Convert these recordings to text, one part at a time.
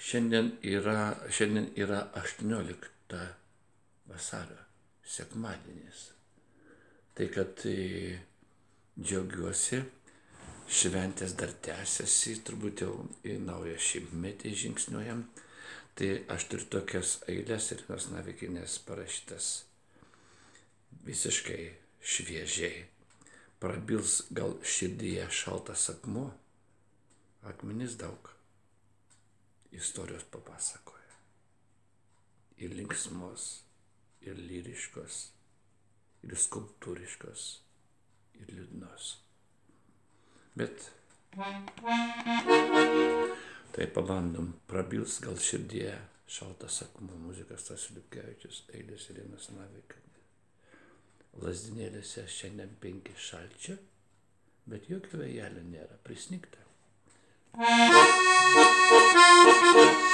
Šiandien yra, šiandien yra 18 vasario sekmadienis. Tai kad tai džiaugiuosi, šventės dar tęsiasi, turbūt jau į naują šimtmetį žingsniuojam. Tai aš turiu tokias eilės ir nors navikinės parašytas visiškai šviežiai. Prabils gal širdyje šaltas akmuo, akmenys daug istorijos papasakoja. Ir linksmos, ir lyriškos, ir skulptūriškos, ir liūdnos. Bet tai pabandom, prabils gal širdie šaltas akmuo, muzikas tas Liupkevičius, eilės Irinas Navikas. Lasdinėlėse šiandien penki šalčio, bet jokio vėjelio nėra, prisnikta. Prabils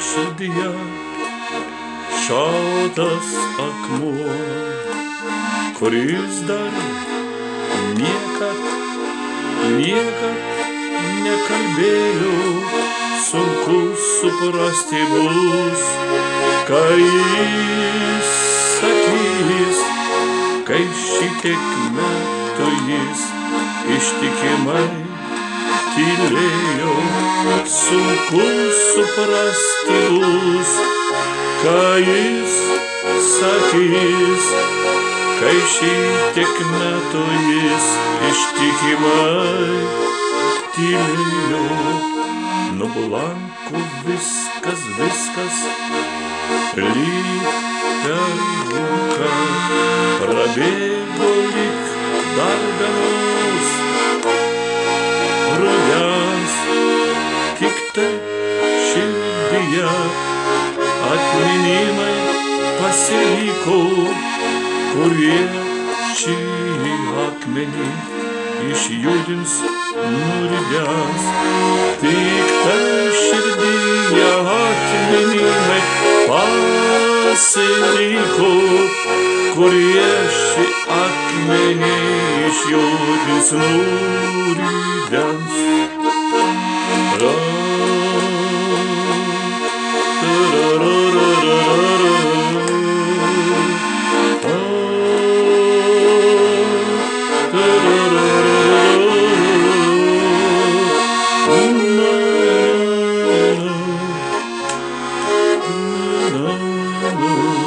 širdyje šaltas akmuo, kuris dar niekad, niekad nekalbėjo, sunku suprasti bus, kai jis sakys, kai šitiek metų jis ištikimai tylėjo, sunku suprasti bus, ką jis sakys, kai šitiek metų jis ištikimai tylėjo. Nublanko viskas, viskas, lyg per rūką, prabėgo lyg dar vienos rudens, tik tai širdyje atminimai pasiliko, kurie šį akmenį išjudins nuridęs. Tik tai širdyje atminimai pasiliko, Горієші ак мені йоди снурі данс. Ooh.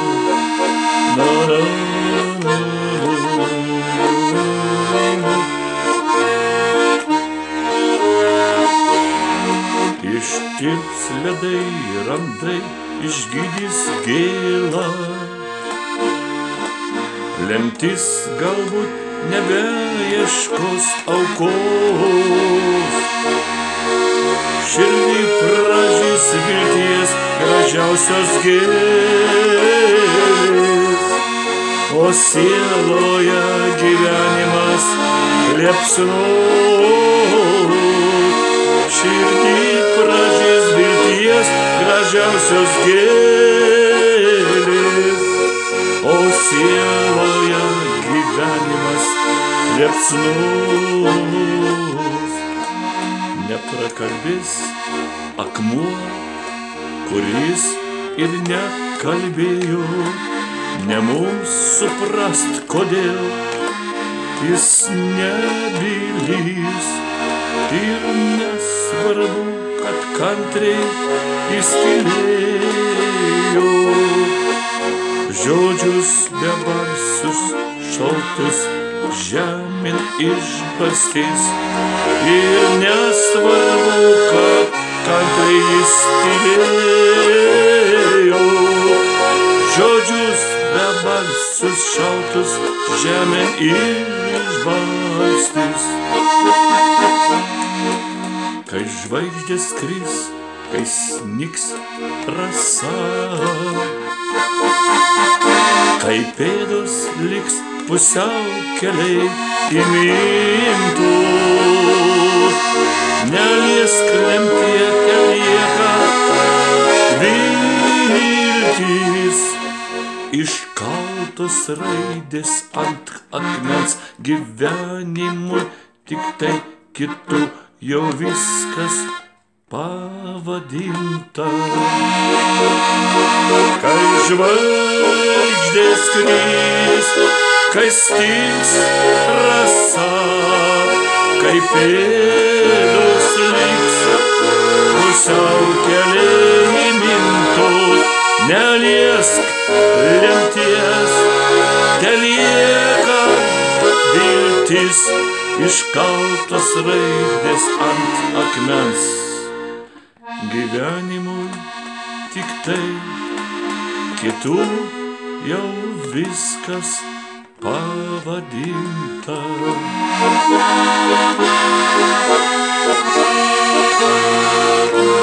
Ledai, randai, išgydys gėlą. Lemtis galbūt nebeieškos aukos. Širdį pražys vilties gražiausios gėlės, o sieloje gyvenimas liepsnos. Gražiausios gėlės, o sieloje gyvenimas liepsnus. Neprakalbės akmuo, kuris ir nekalbėjo, ne mums suprast, kodėl jis nebylys ir nesvarbu, kad kantriai įstilėjo. Žodžius bebarsius šaltus žemėn išbastys ir nesvarbu, kad kantriai įstilėjo. Žodžius bebarsius šaltus žemėn išbastys. Kai žvaigždės kris, kai sniks rasa, kai pėdos liks pusiau keliai įmintų, neliesk lemtie telieka viltys. Iškaltos raidės ant akmens gyvenimui, tik tai kitų jau viskas pavadinta. Kai žvaigždės krys, kai stiks rasa, kai pėdos liks, pusiau keliai mintų, neliesk lemties, telieka viltis iškaltos raidės ant akmens. Gyvenimui tik tai kitų jau viskas pavadinta. Ačiū. Labai